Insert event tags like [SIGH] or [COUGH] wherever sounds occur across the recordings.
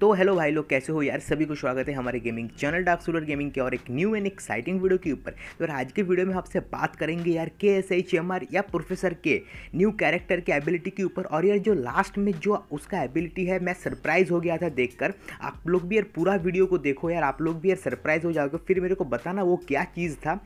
तो हेलो भाई लोग, कैसे हो यार? सभी को स्वागत है हमारे gaming channel dark solar gaming के और एक न्यू एंड एक्साइटिंग वीडियो के ऊपर। तो यार, आज के वीडियो में आपसे बात करेंगे यार K S H M R या प्रोफेसर के न्यू कैरेक्टर के एबिलिटी के ऊपर। और यार, जो लास्ट में जो उसका एबिलिटी है, मैं सरप्राइज़ हो गया था देखकर। आप लोग भी यार पूरा वीडियो को देखो यार, आप लोग भी यार सरप्राइज़ हो जाओगे। फिर मेरे को बताना वो क्या चीज़ था।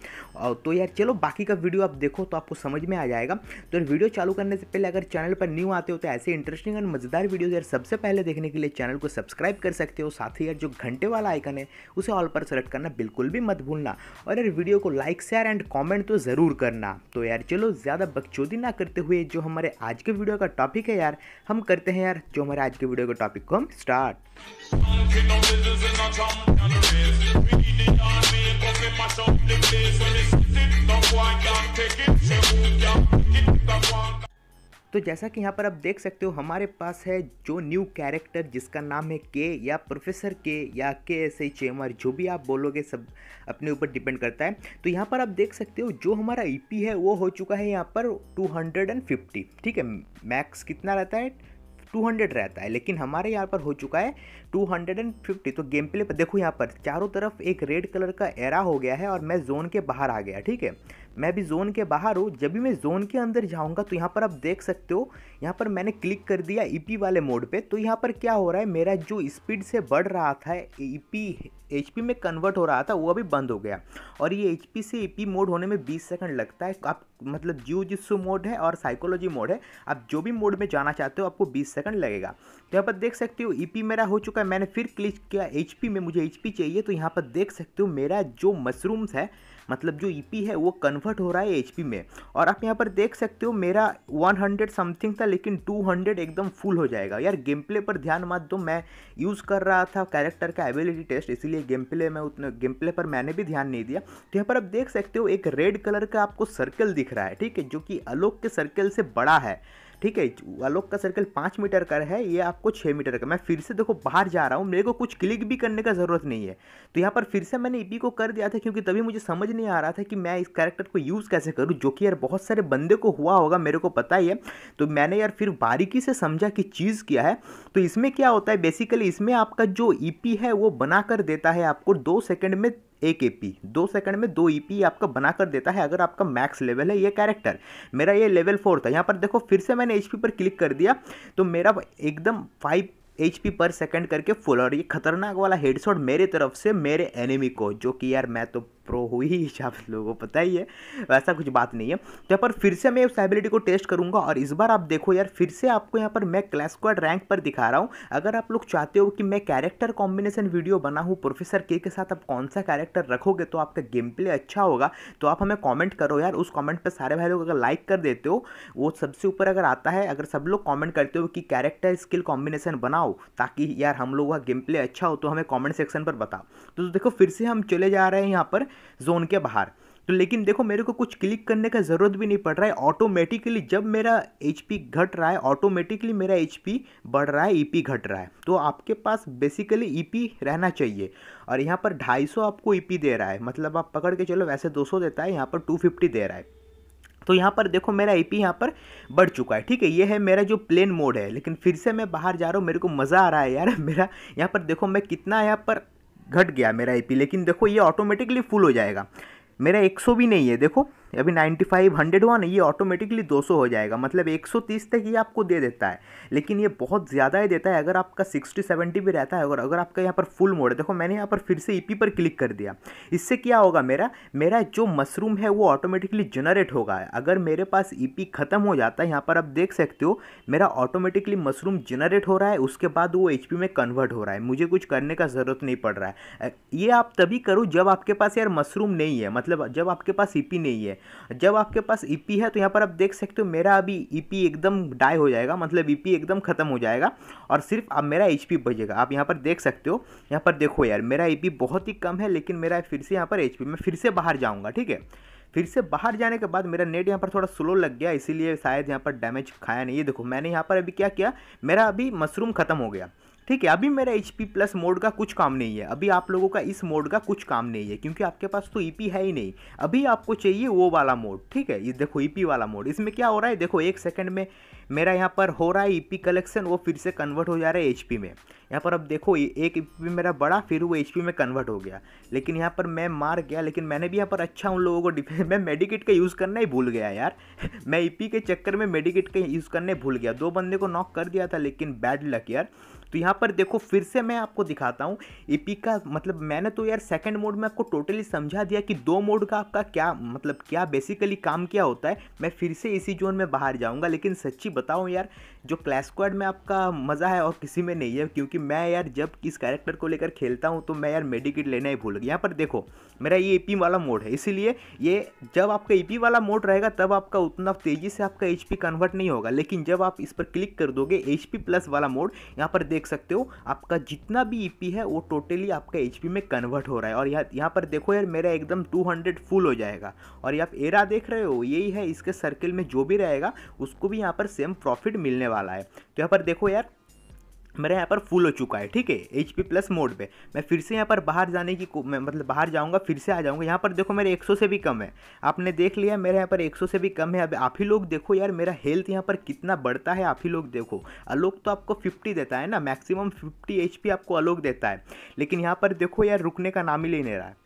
तो यार, चलो बाकी का वीडियो आप देखो तो आपको समझ में आ जाएगा। तो यार वीडियो चालू करने से पहले अगर चैनल पर न्यू आते हो तो ऐसे इंटरेस्टिंग एंड मज़ेदार वीडियो यार सबसे पहले देखने के लिए चैनल को सब्सक्राइब कर सकते हो, साथ ही यार जो घंटे वाला आइकन है, उसे ऑल पर सेलेक्ट करना बिल्कुल भी मत भूलना। और यार वीडियो को लाइक शेयर एंड कॉमेंट तो ज़रूर करना। तो यार चलो, ज़्यादा बकचोदी ना करते हुए जो हमारे आज के वीडियो का टॉपिक है यार, हम करते हैं यार जो हमारे आज के वीडियो के टॉपिक को हम स्टार्ट तो जैसा कि यहाँ पर आप देख सकते हो, हमारे पास है जो न्यू कैरेक्टर जिसका नाम है के या प्रोफेसर के या के एस एच एम आर जो भी आप बोलोगे सब अपने ऊपर डिपेंड करता है। तो यहाँ पर आप देख सकते हो, जो हमारा ई पी है, वो हो चुका है यहाँ पर 250 ठीक है? मैक्स कितना रहता है? 200 रहता है, लेकिन हमारे यहाँ पर हो चुका है 250 तो गेम प्ले पर देखो यहाँ पर, चारों तरफ़ एक रेड कलर का एरा हो गया है और मैं जोन के बाहर आ गया, ठीक है? मैं भी जोन के बाहर हूँ, जब भी मैं जोन के अंदर जाऊँगा तो यहाँ पर आप देख सकते हो, यहाँ पर मैंने क्लिक कर दिया ईपी e वाले मोड पर तो यहाँ पर क्या हो रहा है, मेरा जो स्पीड से बढ़ रहा था ईपी एचपी में कन्वर्ट हो रहा था, वो अभी बंद हो गया। और ये एचपी से ए मोड होने में 20 सेकंड लगता है। आप मतलब जियो जिस्सु मोड है और साइकोलॉजी मोड है। आप जो भी मोड में जाना चाहते हो, आपको 20 सेकंड लगेगा। तो यहाँ पर देख सकते हो ईपी मेरा हो चुका है। मैंने फिर क्लिक किया एचपी में मुझे एचपी चाहिए तो यहाँ पर देख सकते हो मेरा जो मशरूम्स है मतलब जो ई e है, वो कन्वर्ट हो रहा है एचपी में। और आप यहाँ पर देख सकते हो, मेरा 100 समथिंग था, लेकिन 200 एकदम फुल हो जाएगा। यार गेम प्ले पर ध्यान मत दो, मैं यूज़ कर रहा था कैरेक्टर का एबिलिटी टेस्ट इसीलिए गेम प्ले में उतने गेम प्ले पर मैंने भी ध्यान नहीं दिया। तो यहाँ पर आप देख सकते हो, एक रेड कलर का आपको सर्कल दिख रहा है, ठीक है? जो कि अलोक के सर्कल से बड़ा है। ठीक है आलोक का सर्कल पाँच मीटर का है, ये आपको छः मीटर का। मैं फिर से देखो, बाहर जा रहा हूँ, मेरे को कुछ क्लिक भी करने का ज़रूरत नहीं है। तो यहाँ पर फिर से मैंने ईपी को कर दिया था, क्योंकि तभी मुझे समझ नहीं आ रहा था कि मैं इस कैरेक्टर को यूज़ कैसे करूँ, जो कि यार बहुत सारे बंदे को हुआ होगा, मेरे को पता ही है। तो मैंने यार फिर बारीकी से समझा कि चीज़ क्या है। तो इसमें क्या होता है बेसिकली इसमें आपका जो ईपी है, वो बना कर देता है आपको दो सेकेंड में एक एपी दो सेकंड में दो ईपी आपका बनाकर देता है, अगर आपका मैक्स लेवल है ये कैरेक्टर मेरा ये लेवल फोर था. यहाँ पर देखो, फिर से मैंने एचपी पर क्लिक कर दिया तो मेरा एकदम फाइव एचपी पर सेकंड करके फुल और ये खतरनाक वाला हेडशॉट मेरे तरफ़ से मेरे एनिमी को, जो कि यार मैं तो प्रो हुई ही आप लोगों को पता ही है, वैसा कुछ बात नहीं है। तो यहाँ पर फिर से मैं उस एबिलिटी को टेस्ट करूँगा और इस बार आप देखो यार, फिर से आपको यहाँ पर मैं क्लास स्क्वाड रैंक पर दिखा रहा हूँ। अगर आप लोग चाहते हो कि मैं कैरेक्टर कॉम्बिनेशन वीडियो बना हूँ प्रोफेसर के के साथ आप कौन सा कैरेक्टर रखोगे तो आपका गेम प्ले अच्छा होगा। तो आप हमें कॉमेंट करो यार, उस कॉमेंट पर सारे भाई लोग अगर लाइक कर देते हो, वो सबसे ऊपर अगर आता है, अगर सब लोग कॉमेंट करते हो कि कैरेक्टर स्किल कॉम्बिनेशन बनाओ, ताकि यार हम लोग का गेम प्ले अच्छा हो तो हमें कॉमेंट सेक्शन पर बताओ। तो देखो, फिर से हम चले जा रहे हैं यहाँ पर। जोन के बाहर। तो लेकिन देखो, मेरे को कुछ क्लिक करने का ज़रूरत भी नहीं पड़ रहा है। ऑटोमेटिकली जब मेरा एचपी घट रहा है ऑटोमेटिकली मेरा एचपी बढ़ रहा है ईपी घट रहा है। तो आपके पास बेसिकली ईपी रहना चाहिए। और यहाँ पर 250 आपको ईपी दे रहा है। मतलब आप पकड़ के चलो, वैसे 200 देता है, यहाँ पर 250 दे रहा है। तो यहाँ पर देखो, मेरा आई यहाँ पर बढ़ चुका है। ठीक है, ये है मेरा जो प्लेन मोड है। लेकिन फिर से मैं बाहर जा रहा हूँ, मेरे को मज़ा आ रहा है यार। [LAUGHS] मेरा यहाँ पर देखो, मैं कितना यहाँ पर घट गया मेरा आई लेकिन देखो ये ऑटोमेटिकली फुल हो जाएगा। मेरा 100 भी नहीं है, देखो। अभी 95 100 हुआ ना, ये ऑटोमेटिकली 200 हो जाएगा। मतलब 130 तक ये आपको दे देता है। लेकिन ये बहुत ज़्यादा ही देता है, अगर आपका 60 70 भी रहता है और अगर आपका यहाँ पर फुल मोड है। देखो, मैंने यहाँ पर फिर से ईपी पर क्लिक कर दिया। इससे क्या होगा मेरा मेरा जो मशरूम है, वो ऑटोमेटिकली जनरेट होगा। अगर मेरे पास ईपी ख़त्म हो जाता है, यहाँ पर आप देख सकते हो, मेरा ऑटोमेटिकली मशरूम जनरेट हो रहा है, उसके बाद वो एचपी में कन्वर्ट हो रहा है। मुझे कुछ करने का ज़रूरत नहीं पड़ रहा है। ये आप तभी करो जब आपके पास यार मशरूम नहीं है। मतलब जब आपके पास ईपी नहीं है। जब आपके पास ई e है तो यहाँ पर आप देख सकते हो मेरा अभी ई e एकदम डाई हो जाएगा मतलब ई e एकदम ख़त्म हो जाएगा और सिर्फ़ अब मेरा एच बचेगा। आप यहाँ पर देख सकते हो, यहाँ पर देखो यार, मेरा ई बहुत ही कम है, लेकिन मेरा फिर से यहाँ पर एच मैं फिर से बाहर जाऊँगा, ठीक है? फिर से बाहर जाने के बाद मेरा नेट यहाँ पर थोड़ा स्लो लग गया, इसीलिए शायद यहाँ पर डैमेज खाया नहीं। है देखो, मैंने यहाँ पर अभी क्या किया, मेरा अभी मशरूम ख़त्म हो गया। ठीक है, अभी मेरा एच पी प्लस मोड का कुछ काम नहीं है। अभी आप लोगों का इस मोड का कुछ काम नहीं है, क्योंकि आपके पास तो ई e है ही नहीं। अभी आपको चाहिए वो वाला मोड ठीक है? ये देखो ई e वाला मोड इसमें क्या हो रहा है? देखो, एक सेकंड में मेरा यहाँ पर हो रहा है ई e कलेक्शन वो फिर से कन्वर्ट हो जा रहा है एच पी में। यहाँ पर अब देखो एक ई पी मेरा बड़ा, फिर वो एच पी में कन्वर्ट हो गया। लेकिन यहाँ पर मैं मार गया, लेकिन मैंने भी यहाँ पर अच्छा उन लोगों को [LAUGHS] डिफेंस मैं मेडिकेट का यूज़ करना ही भूल गया यार। [LAUGHS] मैं ई पी के चक्कर में मेडिकेट का यूज़ करने भूल गया। दो बंदे को नॉक कर दिया था, लेकिन बैड लक यार। तो यहाँ पर देखो, फिर से मैं आपको दिखाता हूँ ईपी का मतलब मैंने तो यार सेकंड मोड में आपको टोटली समझा दिया कि दो मोड का आपका क्या मतलब क्या बेसिकली काम क्या होता है। मैं फिर से इसी जोन में बाहर जाऊँगा, लेकिन सच्ची बताऊँ यार, जो क्लैश में आपका मज़ा है और किसी में नहीं है, क्योंकि मैं यार जब इस कैरेक्टर को लेकर खेलता हूँ तो मैं यार मेडिकेट लेना ही भूल गया। यहाँ पर देखो, मेरा ये ई वाला मोड है, इसीलिए ये जब आपका ई वाला मोड रहेगा, तब आपका उतना तेज़ी से आपका एचपी कन्वर्ट नहीं होगा। लेकिन जब आप इस पर क्लिक कर दोगे एचपी प्लस वाला मोड यहाँ पर देख सकते हो, आपका जितना भी ईपी है, वो टोटली आपका एचपी में कन्वर्ट हो रहा है। और यहाँ यहाँ पर देखो यार, मेरा एकदम टू फुल हो जाएगा। और ये आप एरा देख रहे हो, यही है इसके सर्किल में जो भी रहेगा, उसको भी यहाँ पर सेम प्रॉफिट मिलने वाला है। तो यहाँ पर देखो यार मेरा यहाँ पर फुल हो चुका है, ठीक है? एच पी प्लस मोड पे। मैं फिर से यहाँ पर बाहर जाने की मैं मतलब बाहर जाऊँगा, फिर से आ जाऊँगा। यहाँ पर देखो मेरे 100 से भी कम है। आपने देख लिया, मेरे यहाँ पर 100 से भी कम है। अब आप ही लोग देखो यार, मेरा हेल्थ यहाँ पर कितना बढ़ता है, आप ही लोग देखो। अलोक तो आपको 50 देता है ना? मैक्सिमम 50 एच आपको अलोक देता है। लेकिन यहाँ पर देखो यार, रुकने का नाम ही ले नहीं रहा है।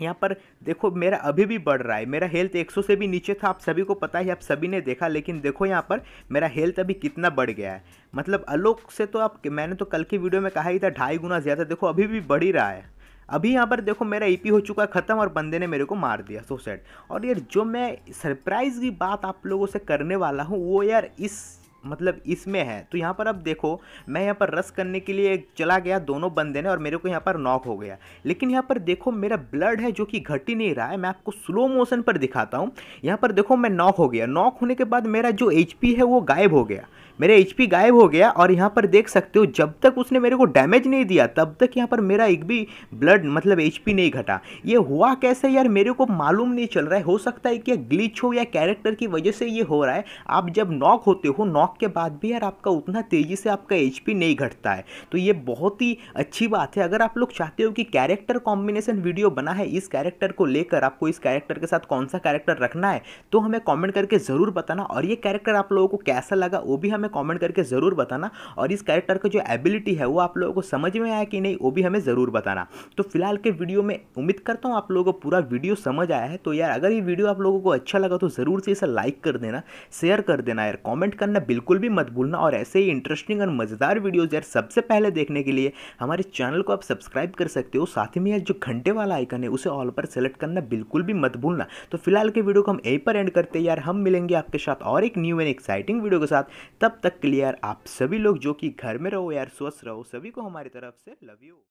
यहाँ पर देखो, मेरा अभी भी बढ़ रहा है। मेरा हेल्थ 100 से भी नीचे था, आप सभी को पता है, आप सभी ने देखा, लेकिन देखो यहाँ पर मेरा हेल्थ अभी कितना बढ़ गया है। मतलब अलोक से तो आप, मैंने तो कल की वीडियो में कहा ही था, ढाई गुना ज़्यादा, देखो अभी भी बढ़ ही रहा है। अभी यहाँ पर देखो, मेरा ईपी हो चुका है ख़त्म और बंदे ने मेरे को मार दिया सो सेट और यार, जो मैं सरप्राइज़ की बात आप लोगों से करने वाला हूँ, वो यार इस मतलब इसमें है। तो यहाँ पर अब देखो, मैं यहाँ पर रस करने के लिए चला गया दोनों बंदे ने और मेरे को यहाँ पर नॉक हो गया। लेकिन यहाँ पर देखो, मेरा ब्लड है जो कि घट ही नहीं रहा है। मैं आपको स्लो मोशन पर दिखाता हूँ। यहाँ पर देखो, मैं नॉक हो गया। नॉक होने के बाद मेरा जो एचपी है वो गायब हो गया। मेरा एच गायब हो गया और यहाँ पर देख सकते हो, जब तक उसने मेरे को डैमेज नहीं दिया, तब तक यहाँ पर मेरा एक भी ब्लड मतलब एच नहीं घटा। ये हुआ कैसे यार? मेरे को मालूम नहीं चल रहा है। हो सकता है कि ग्लिच हो या कैरेक्टर की वजह से ये हो रहा है। आप जब नॉक होते हो नॉक के बाद भी यार आपका उतना तेज़ी से आपका एचपी नहीं घटता है। तो ये बहुत ही अच्छी बात है। अगर आप लोग चाहते हो कि कैरेक्टर कॉम्बिनेशन वीडियो बना है, इस कैरेक्टर को लेकर आपको इस कैरेक्टर के साथ कौन सा कैरेक्टर रखना है तो हमें कॉमेंट करके ज़रूर बताना। और ये कैरेक्टर आप लोगों को कैसा लगा, वो भी हमें हमें कमेंट करके ज़रूर बताना और इस कैरेक्टर का जो एबिलिटी है, वो आप लोगों को समझ में आया कि नहीं, वो भी हमें ज़रूर बताना। तो फ़िलहाल के वीडियो में उम्मीद करता हूँ आप लोगों को पूरा वीडियो समझ आया है। तो यार, अगर ये वीडियो आप लोगों को अच्छा लगा तो ज़रूर से इसे लाइक कर देना शेयर कर देना यार। कॉमेंट करना बिल्कुल भी मत भूलना और ऐसे ही इंटरेस्टिंग और मज़ेदार वीडियोज़ यार सबसे पहले देखने के लिए हमारे चैनल को आप सब्सक्राइब कर सकते हो। साथ ही में यार जो घंटे वाला आइकन है, उसे ऑल पर सेलेक्ट करना बिल्कुल भी मत भूलना। तो फ़िलहाल के वीडियो को हम यहीं पर एंड करते हैं। यार, हम मिलेंगे आपके साथ और एक न्यू एंड एक्साइटिंग वीडियो के साथ। तब तक क्लियर। आप सभी लोग जो कि घर में रहो यार, स्वस्थ रहो, सभी को हमारी तरफ़ से लव यू।